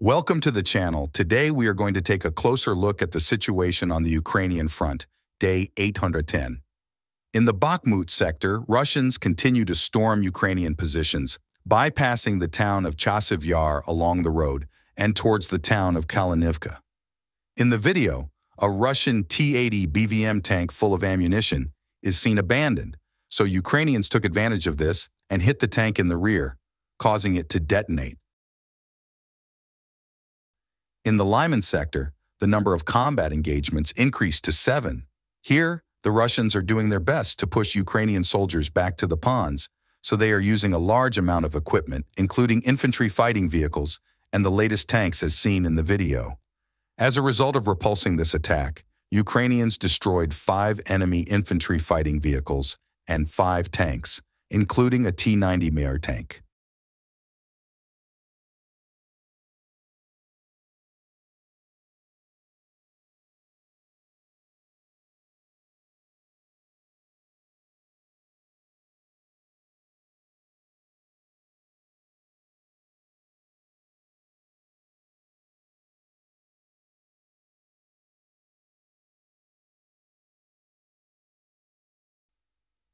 Welcome to the channel. Today we are going to take a closer look at the situation on the Ukrainian front, day 810. In the Bakhmut sector, Russians continue to storm Ukrainian positions, bypassing the town of Chasiv Yar along the road and towards the town of Kalynivka. In the video, a Russian T-80 BVM tank full of ammunition is seen abandoned, so Ukrainians took advantage of this and hit the tank in the rear, causing it to detonate. In the Lyman sector, the number of combat engagements increased to seven. Here, the Russians are doing their best to push Ukrainian soldiers back to the ponds, so they are using a large amount of equipment, including infantry fighting vehicles and the latest tanks as seen in the video. As a result of repulsing this attack, Ukrainians destroyed five enemy infantry fighting vehicles and five tanks, including a T-90M tank.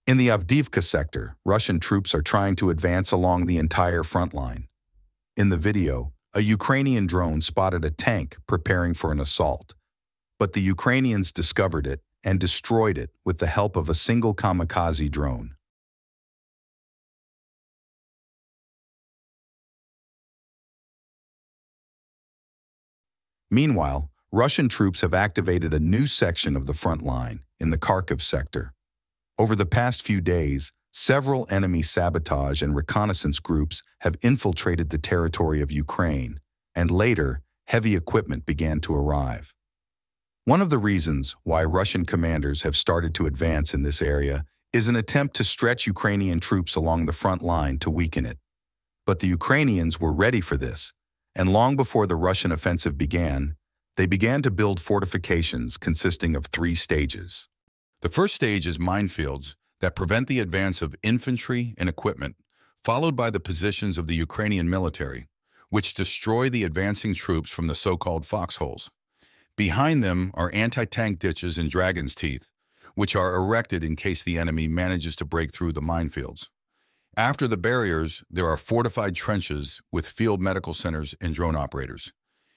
In the Avdiivka sector, Russian troops are trying to advance along the entire front line. In the video, a Ukrainian drone spotted a tank preparing for an assault, but the Ukrainians discovered it and destroyed it with the help of a single kamikaze drone. Meanwhile, Russian troops have activated a new section of the front line in the Kharkiv sector. Over the past few days, several enemy sabotage and reconnaissance groups have infiltrated the territory of Ukraine, and later, heavy equipment began to arrive. One of the reasons why Russian commanders have started to advance in this area is an attempt to stretch Ukrainian troops along the front line to weaken it. But the Ukrainians were ready for this, and long before the Russian offensive began, they began to build fortifications consisting of three stages. The first stage is minefields that prevent the advance of infantry and equipment, followed by the positions of the Ukrainian military, which destroy the advancing troops from the so-called foxholes. Behind them are anti-tank ditches and dragon's teeth, which are erected in case the enemy manages to break through the minefields. After the barriers, there are fortified trenches with field medical centers and drone operators.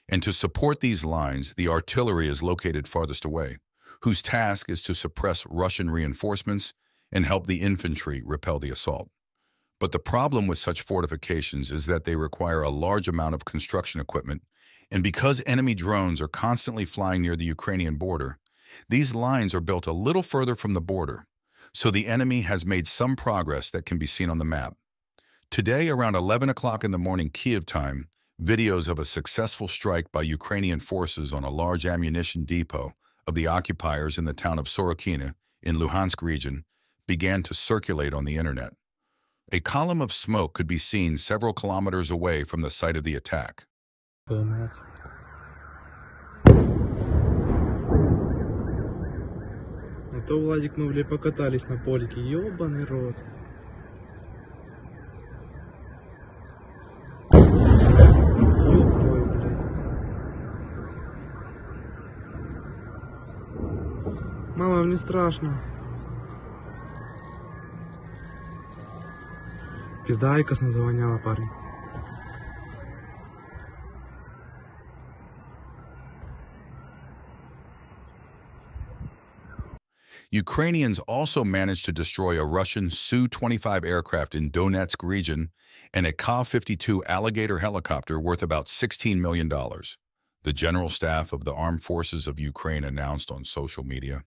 And to support these lines, the artillery is located farthest away whose task is to suppress Russian reinforcements and help the infantry repel the assault. But the problem with such fortifications is that they require a large amount of construction equipment, and because enemy drones are constantly flying near the Ukrainian border, these lines are built a little further from the border, so the enemy has made some progress that can be seen on the map. Today, around 11 o'clock in the morning Kiev time, videos of a successful strike by Ukrainian forces on a large ammunition depot of the occupiers in the town of Sorokina in Luhansk region began to circulate on the internet. A column of smoke could be seen several kilometers away from the site of the attack. то, Владик, мы, блядь, покатались на полике. Ёбаный рот. Мама, мне страшно. Пизда Айкос завоняла, парни. Ukrainians also managed to destroy a Russian Su-25 aircraft in Donetsk region and a Ka-52 Alligator helicopter worth about $16 million. The General Staff of the Armed Forces of Ukraine announced on social media.